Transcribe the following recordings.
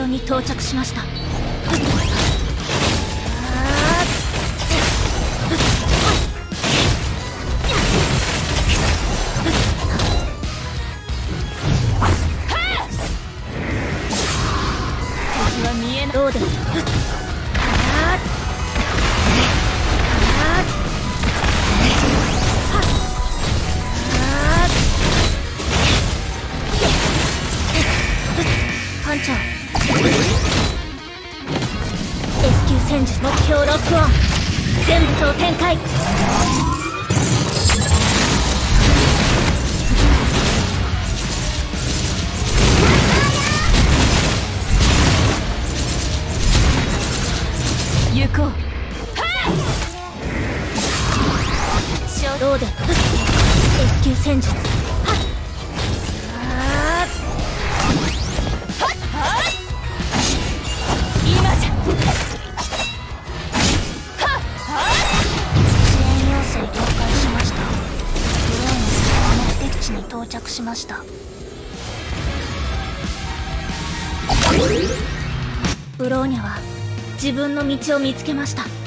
場に到着しました。ロー。デンエスキュー戦術到着しましたブローニャは自分の道を見つけました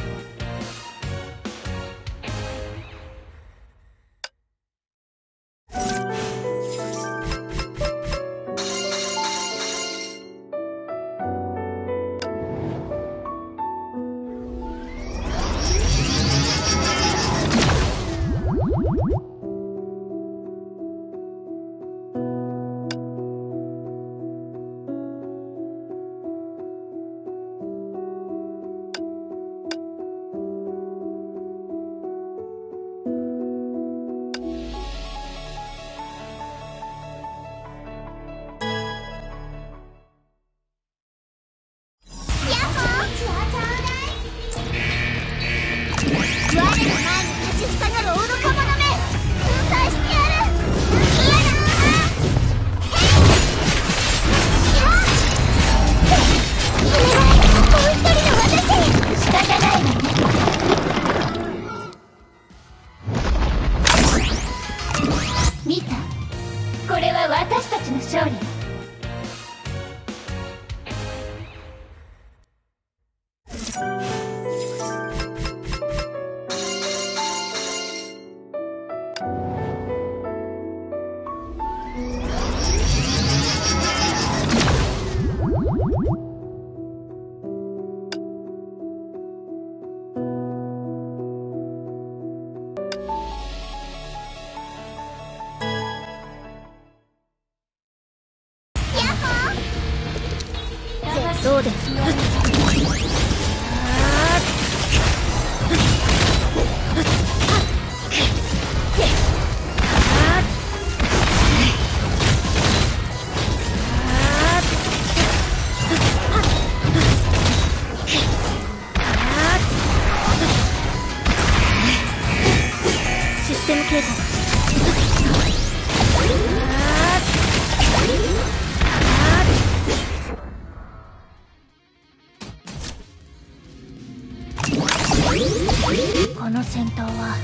の戦闘は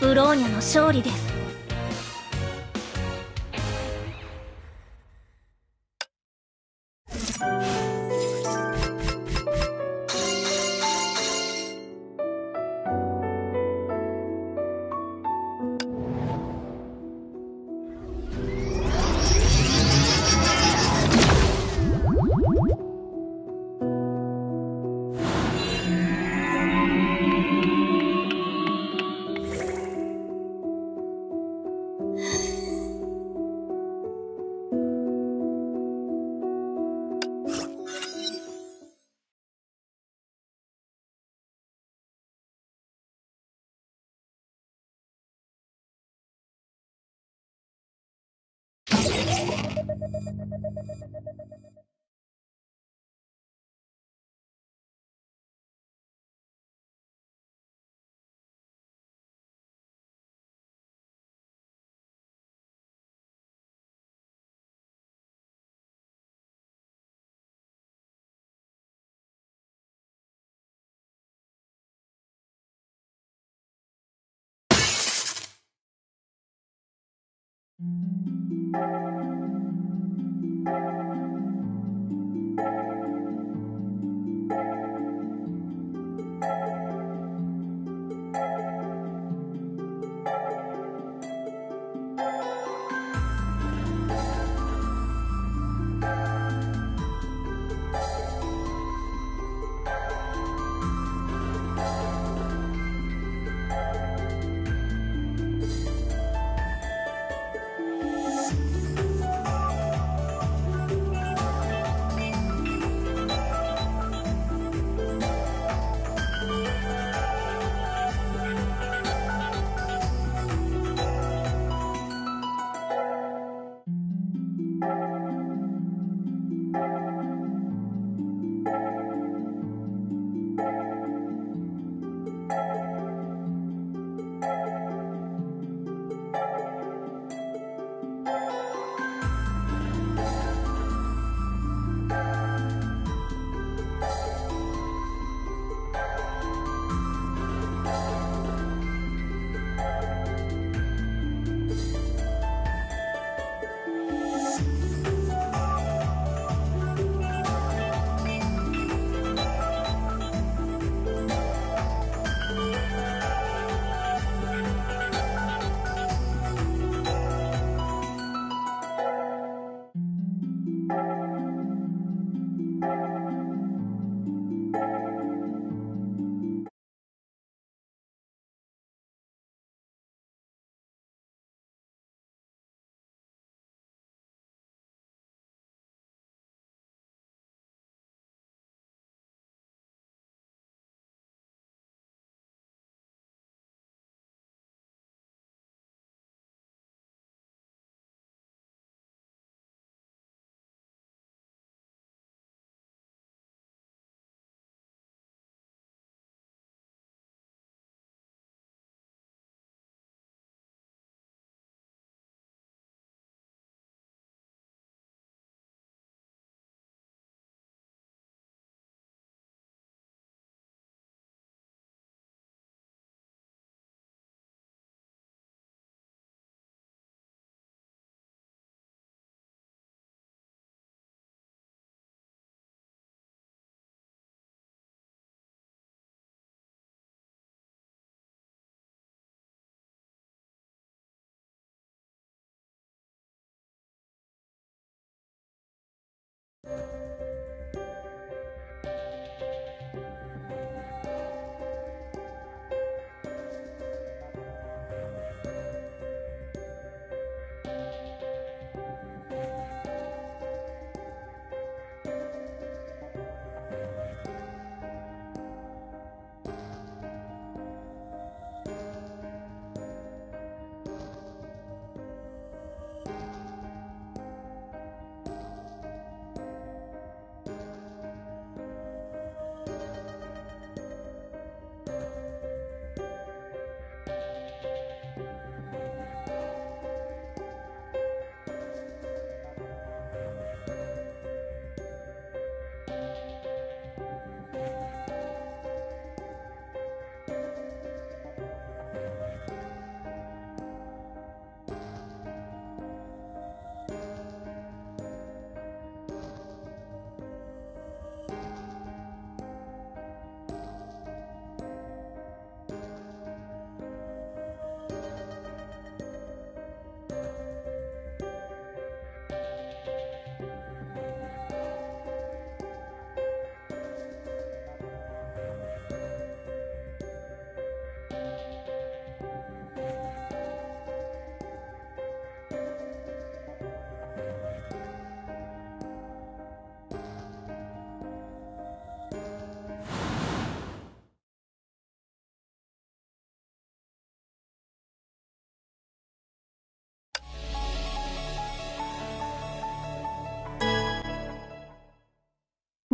ブローニャの勝利です。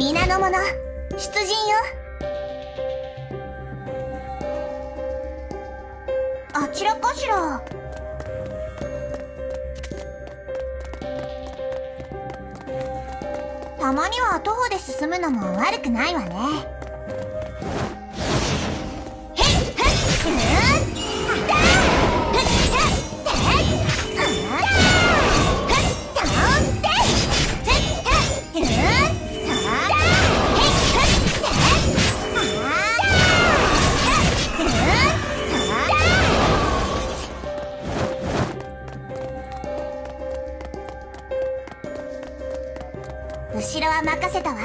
皆の者出陣よ。あちらかしら。たまには徒歩で進むのも悪くないわね。たわ。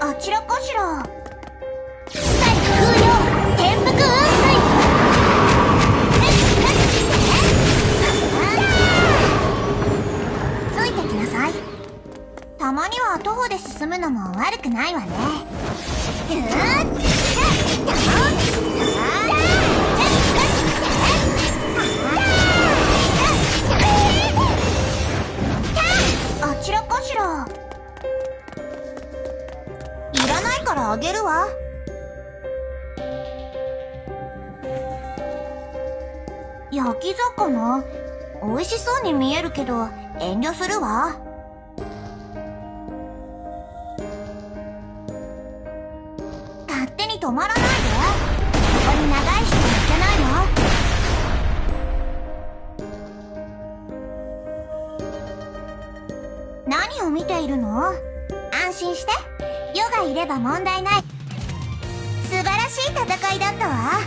あちらかしら。最空用天幕雲水ついてきなさいたまには徒歩で進むのも悪くないわねしらい。らないからあげるわ。焼き魚？美味しそうに見えるけど遠慮するわ。勝手に止まらないを見ているの？安心して。余がいれば問題ない。素晴らしい戦いだったわ。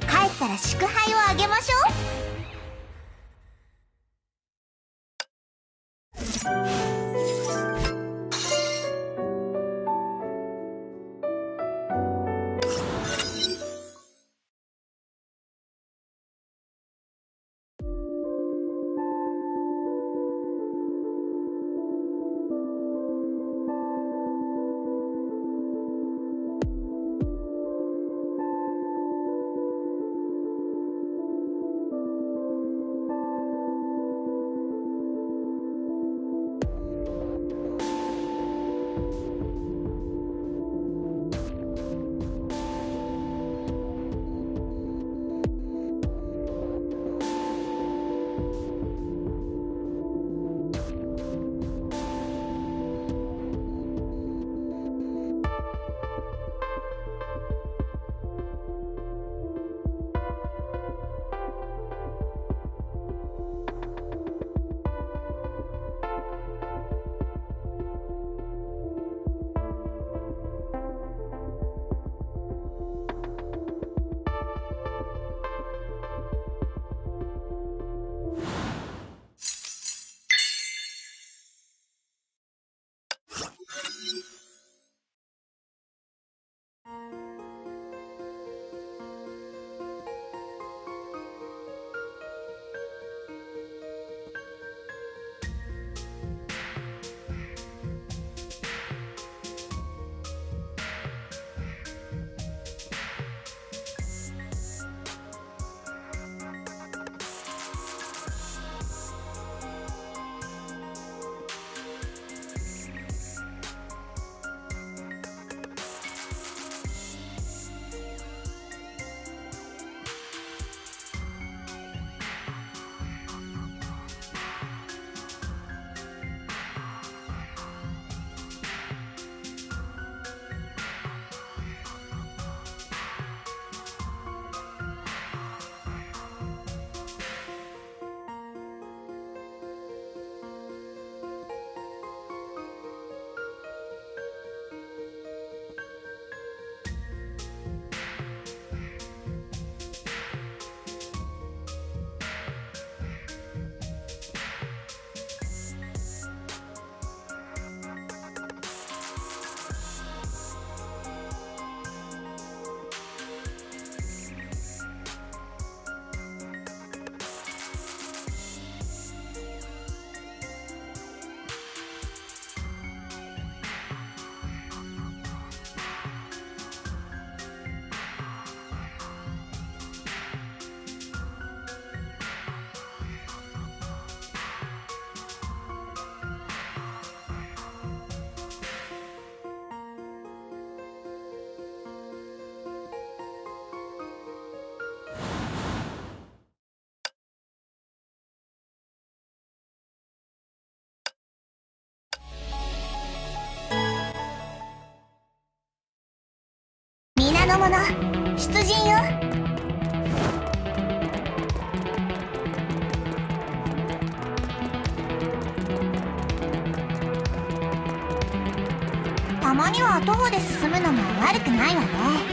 帰ったら祝杯をあげましょう。の者出陣よ。たまには徒歩で進むのも悪くないわね。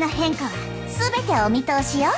の変化は全てお見通しよ。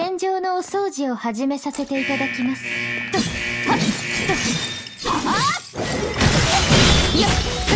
戦場のお掃除を始めさせていただきます。とはっとはっよっ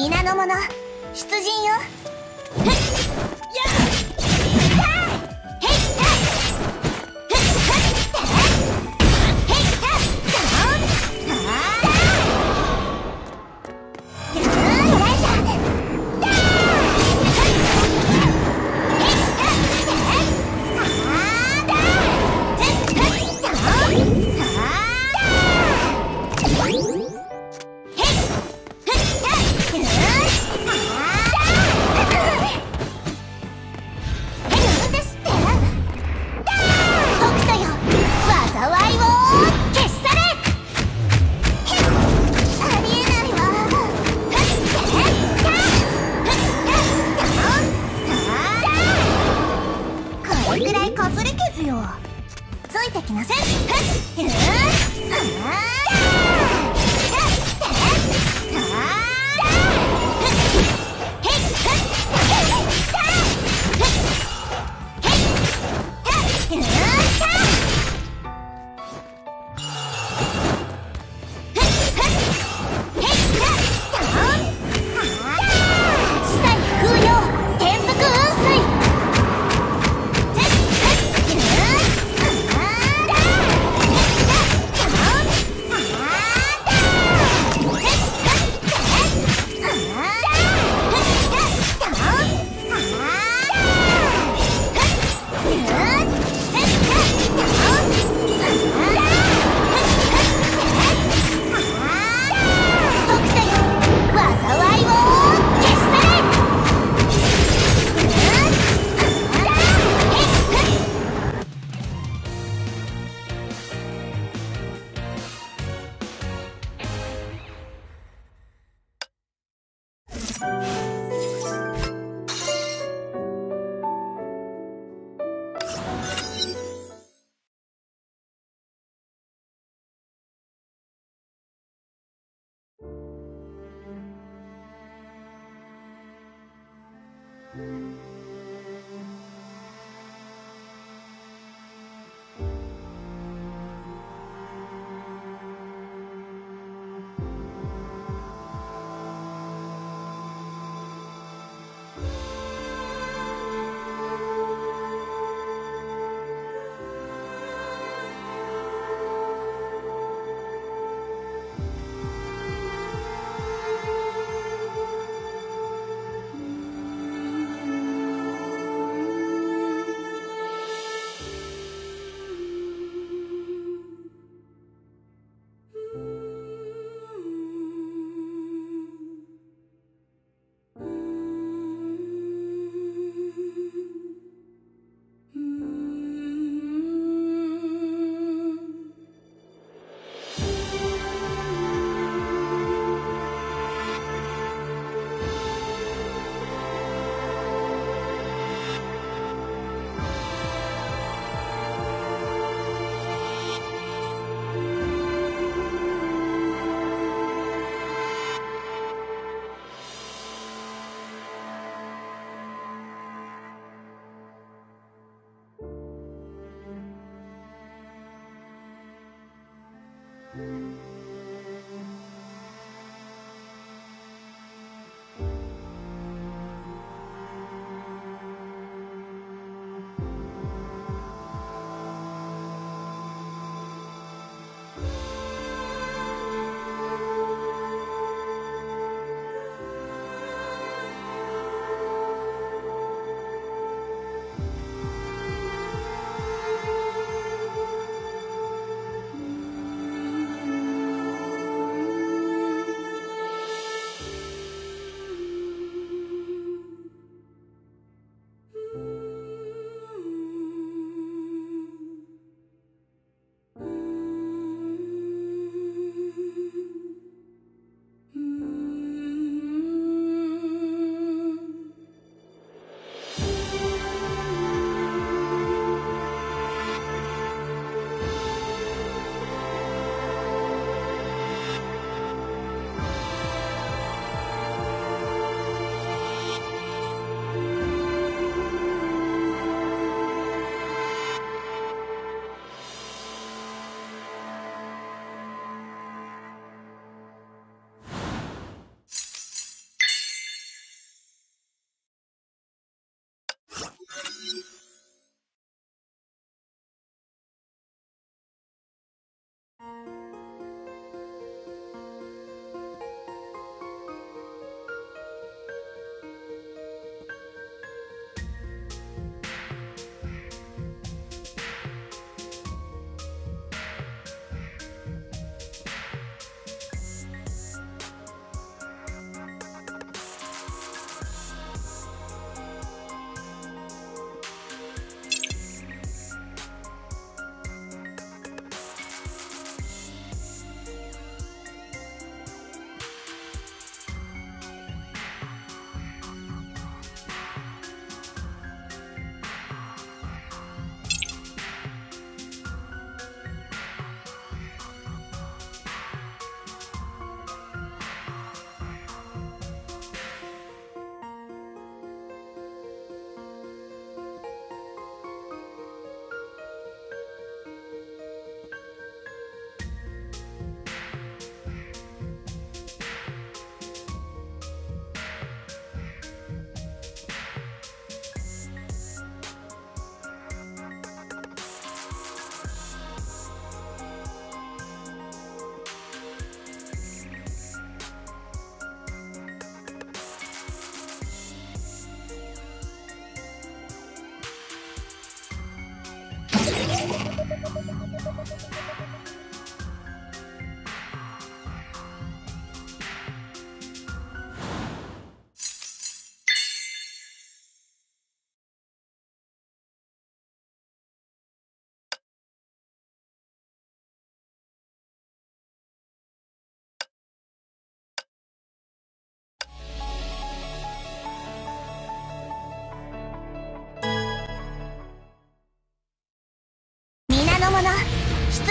皆の者出陣よ。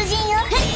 人よ。